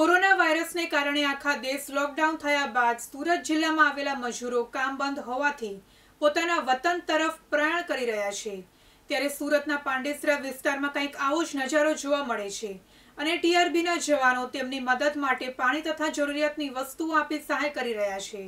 Corona વાયરસને કારણે આખા દેશ લોકડાઉન થયા બાદ સુરત જિલ્લામાં આવેલા મજૂરો કામ બંધ હોવાથી પોતાના વતન તરફ પ્રયાણ કરી રહ્યા છે. ત્યારે સુરતના પાંડેસરા વિસ્તારમાં કંઈક આવો જ નજારો જોવા મળે છે અને ટીઆરબીના જવાનો તેમની મદદ માટે પાણી તથા જરૂરિયાતની વસ્તુઓ આપી સહાય કરી રહ્યા છે.